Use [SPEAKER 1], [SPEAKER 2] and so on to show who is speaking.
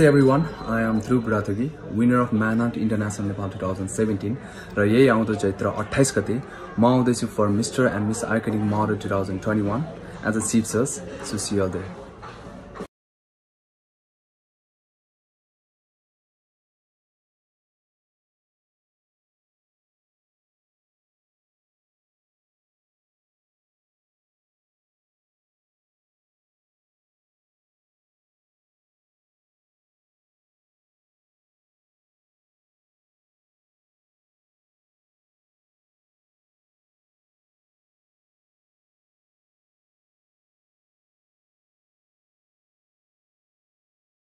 [SPEAKER 1] नमस्ते everyone I am Dhruv Rathogi winner of man art international Nepal two thousand seventeen र यही आउँदो चैत्र अठाइस गते म आउँदैछु फर मिस्टर एन्ड मिस आर्केटिङ Maur two thousand twenty one as a chief sauce social they